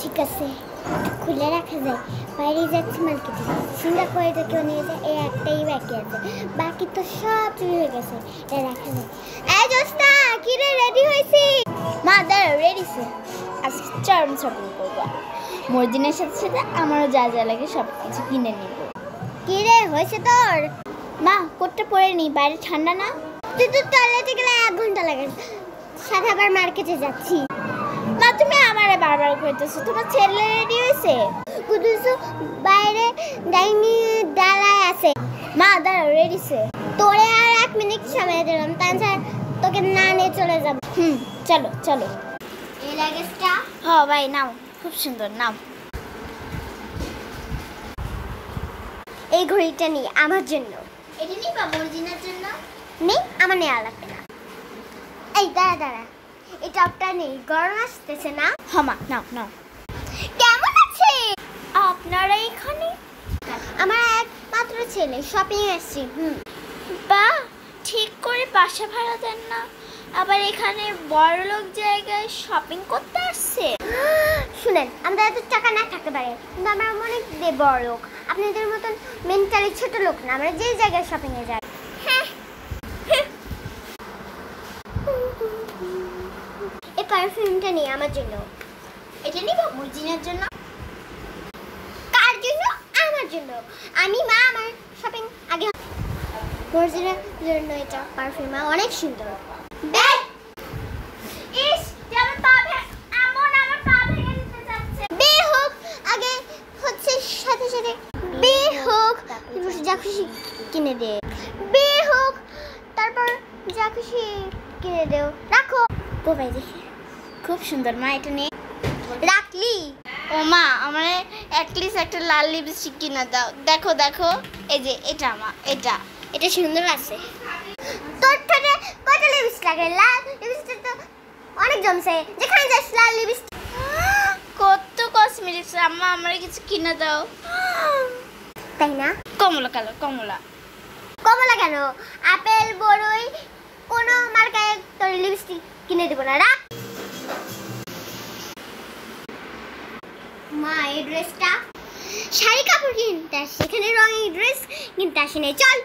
ঠিক আছে। খুলে রাখা যায়। বাইরে যাচ্ছে মার্কেটে। সিঙ্গাপুরে তো কেউ নিয়ে যায়, এই একটাই বাকি আছে। বাকি তো সব চুরি হয়ে গেছে। এটা রাখা যায়। এই জোস্তা কি রে রেডি হয়েছি? মা দাঁড়া রেডিছে আজকে চারম শপিং করব। মর্জিনের সাথে সাথে আমারও যা যা লাগে সব কিছু কিনে নিব। কি রে, হয়েছে তোর? মা, কোটটা পরে নি, বাইরে ঠান্ডা না? তুই তো টয়লেটে গেলে এক ঘণ্টা লাগে। সাথে আবার মার্কেটে যাচ্ছি। মা তুমি আমারে বারবার কইতেছো তোমার ছেলে রেডি হয়েছে কুদুসু বাইরে ডাইনি ডালায় আছে। মা দাঁড়া রেডিছে তোরে আর এক মিনিট সময় দিলাম তাছাড়া তোকে না নিয়ে চলে যাব। হুম চলো চলো। এই লাগেজটা হ ভাই নাও খুব সুন্দর নাও। এই ঘড়িটা নি আমার জন্য। এটা নিবা মর্জিনার জন্য? নেই আমার নেওয়া লাগবে না। এই দাঁড়া দাঁড়া। এই টপটা নেই গরম আসতেছে না? হমা নাও নাও। কেমন আছে? আপনারা এখানে? আমার এক মাত্র ছেলে শপিং এসেছি হুম। বা ঠিক করে বাসা ভাড়া দেন না। আবার এখানে বড়লোক জায়গায় শপিং করতে আসছে? শুনেন আমাদের এত টাকা না থাকতে পারে কিন্তু আমরা অনেক বড় লোক আপনাদের মতন মেন্টালি ছোট লোক না আমরা যে জায়গায় শপিং এ যাই হ্যাঁ এই পারফিউমটা নিয়ে আমার জন্য। এটা নিবা মর্জিনার জন্য? কার জন্য? আমার জন্য। আমি, মা, আমার শপিং আগে মর্জিনার জন্য এটা পারফিউম অনেক সুন্দর। ইস বে হোক, আগে হচ্ছে সাথে সাথে। হোক যা খুশি কিনে দে। হোক, তারপর যা খুশি কিনে দেও। রাখো। কোথায় দেখি। খুব সুন্দর, মা, এটা নিয়ে রাখলি? ও মা, আমার অ্যাটলিস্ট একটা লাল লিপস্টিক কিনে দাও। দেখো দেখো, এই যে এটা মা, এটা এটা সুন্দর আছে। তোর থেকে কত লিপস্টিক লাগে? লাল লিপস্টিক তো অনেক জমছে। যেখানে যাস, লাল লিপস্টিক কত কসমেটিক্স আম্মা, আমার কিছু কিনে দাও। তাই না? কমলা কালো, কমলা। কমলা কেন আপেল বড়ই কোনো মার্কায় তোর লিপস্টিক কিনে দেবো না। রাখ। মা এই ড্রেসটা শাড়ি কাপড় কিনতে আসি। এখানে রঙের ড্রেস কিনতে আসে চল।